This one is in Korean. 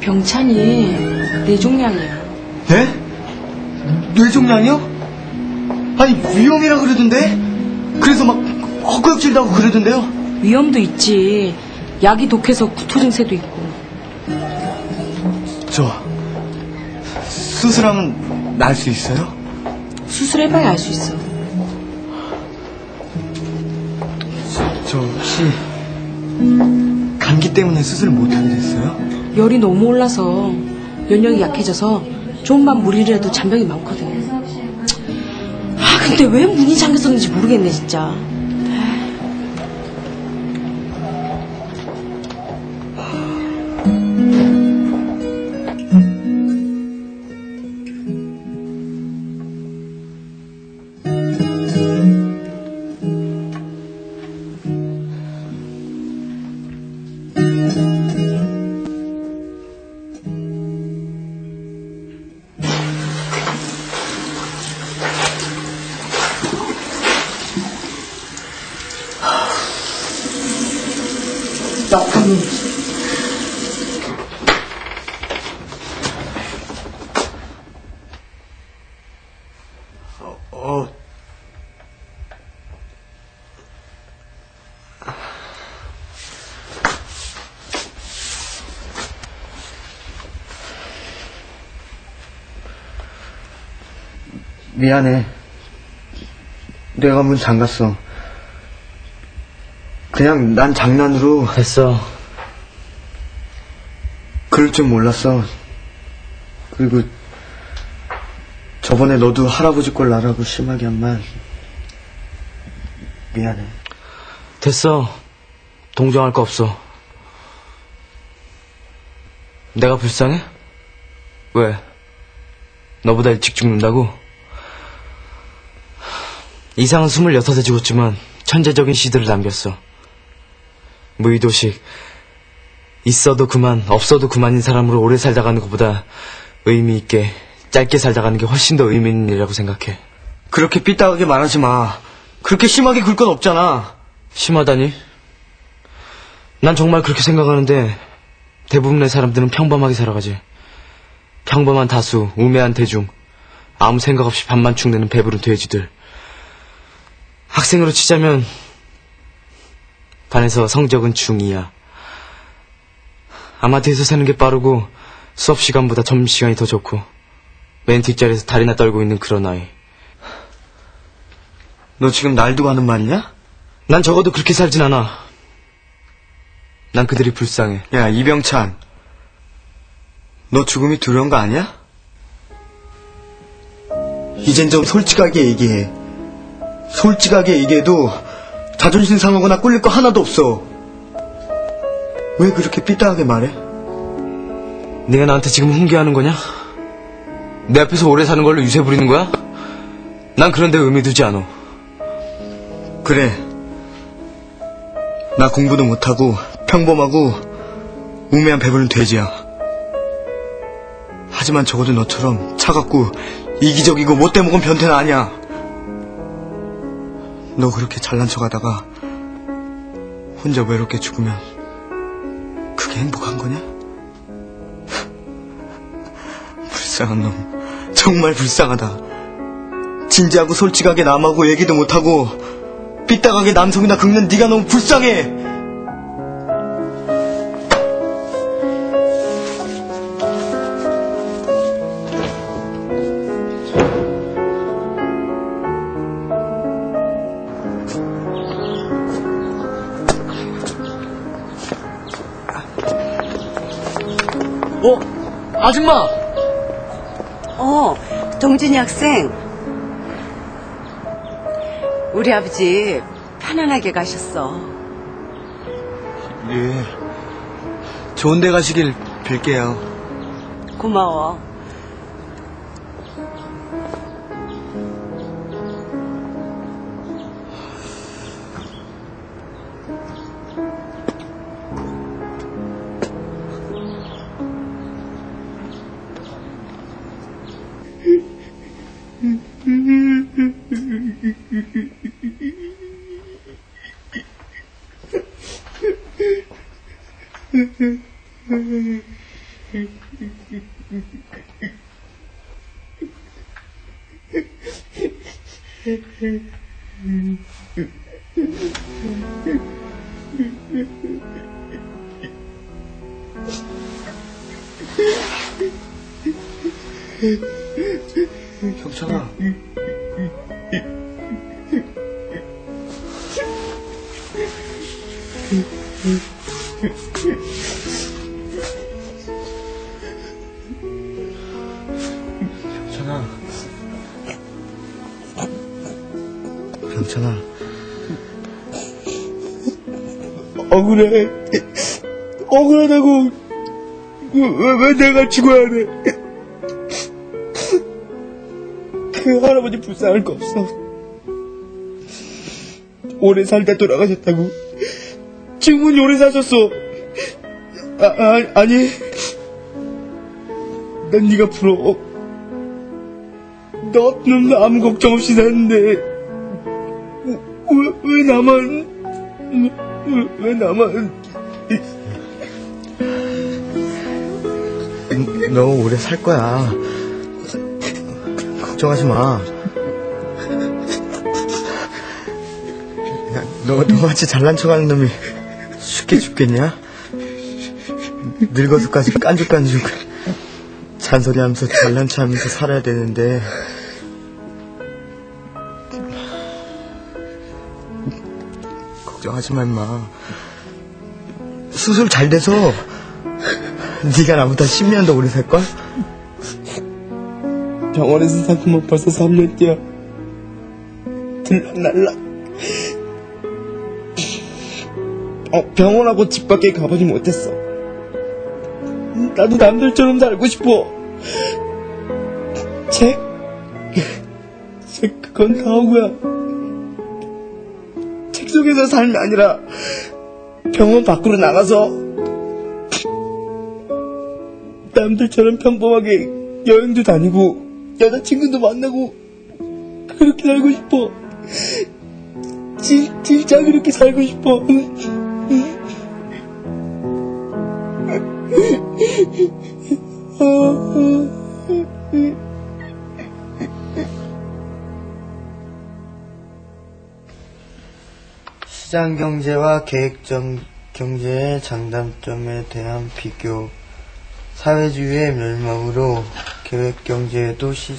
병찬이 뇌종양이야. 네? 뇌종양이요? 아니 위험이라 그러던데? 그래서 막 헛구역질 나고 그러던데요? 위험도 있지. 약이 독해서 구토 증세도 있고. 저 수술하면 나을 수 있어요? 수술해봐야 알 수 있어. 저 혹시 감기 때문에 수술 못하게 됐어요? 열이 너무 올라서 면역이 약해져서 좀만 무리를 도 잔병이 많거든. 아 근데 왜 문이 잠겼었는지 모르겠네 진짜. 나쁜 어, 어. 미안해. 내가 문 잠갔어. 그냥 난 장난으로 됐어. 그럴 줄 몰랐어. 그리고 저번에 너도 할아버지 꼴 나라고 심하게 한 말 미안해. 됐어. 동정할 거 없어. 내가 불쌍해? 왜? 너보다 일찍 죽는다고? 이상은 스물여섯에 죽었지만 천재적인 시들을 남겼어. 무의도식. 있어도 그만, 없어도 그만인 사람으로 오래 살다 가는 것보다 의미 있게, 짧게 살다 가는 게 훨씬 더 의미 있는 일이라고 생각해. 그렇게 삐딱하게 말하지 마. 그렇게 심하게 굴 건 없잖아. 심하다니? 난 정말 그렇게 생각하는데 대부분의 사람들은 평범하게 살아가지. 평범한 다수, 우매한 대중, 아무 생각 없이 밥만 축내는 배부른 돼지들. 학생으로 치자면 반에서 성적은 중2야. 아마트에서 사는 게 빠르고 수업 시간보다 점심 시간이 더 좋고 맨 뒷자리에서 다리나 떨고 있는 그런 아이. 너 지금 날도 가는 말이냐? 난 적어도 그렇게 살진 않아. 난 그들이 불쌍해. 야, 이병찬. 너 죽음이 두려운 거 아니야? 이젠 좀 솔직하게 얘기해. 솔직하게 얘기해도 자존심 상하거나 꿀릴 거 하나도 없어. 왜 그렇게 삐딱하게 말해? 네가 나한테 지금 훈계하는 거냐? 내 앞에서 오래 사는 걸로 유세 부리는 거야? 난 그런데 의미 두지 않아. 그래. 나 공부도 못하고 평범하고 우매한 배부른 돼지야. 하지만 적어도 너처럼 차갑고 이기적이고 못돼 먹은 변태는 아니야. 너 그렇게 잘난 척하다가 혼자 외롭게 죽으면 그게 행복한 거냐? 불쌍한 놈. 정말 불쌍하다. 진지하고 솔직하게 남하고 얘기도 못하고 삐딱하게 남성이나 긁는 네가 너무 불쌍해. 어? 아줌마! 어, 동진이 학생. 우리 아버지 편안하게 가셨어. 예. 좋은 데 가시길 빌게요. 고마워. 小强啊！ 경찬아. 경찬아. 억울해. 억울하다고. 왜, 왜 내가 죽어야 돼? 그 할아버지 불쌍할 거 없어. 오래 살다 돌아가셨다고. 충분히 오래 사셨어. 아, 아 아니. 난 네가 부러워. 너 없는 아무 걱정 없이 사는데 왜, 왜 나만 왜, 왜 나만 너 오래 살 거야. 걱정하지 마. 야, 너, 너같이 잘난 척하는 놈이 쉽게 죽겠냐? 늙어서까지 깐죽깐죽 잔소리하면서 잘난 척하면서 살아야 되는데 걱정하지 마 임마 수술 잘 돼서 네가 나보다 10년 더 오래 살걸? 병원에서 산건 벌써 3년째야. 들락날락. 어, 병원하고 집 밖에 가보지 못했어. 나도 남들처럼 살고 싶어. 책? 책, 그건 다 오고야. 책 속에서 삶이 아니라 병원 밖으로 나가서 남들처럼 평범하게 여행도 다니고 여자친구도 만나고 그렇게 살고 싶어. 진, 진짜 그렇게 살고 싶어. 시장 경제와 계획적 경제의 장단점에 대한 비교. 사회주의의 멸망으로 계획 경제에도 시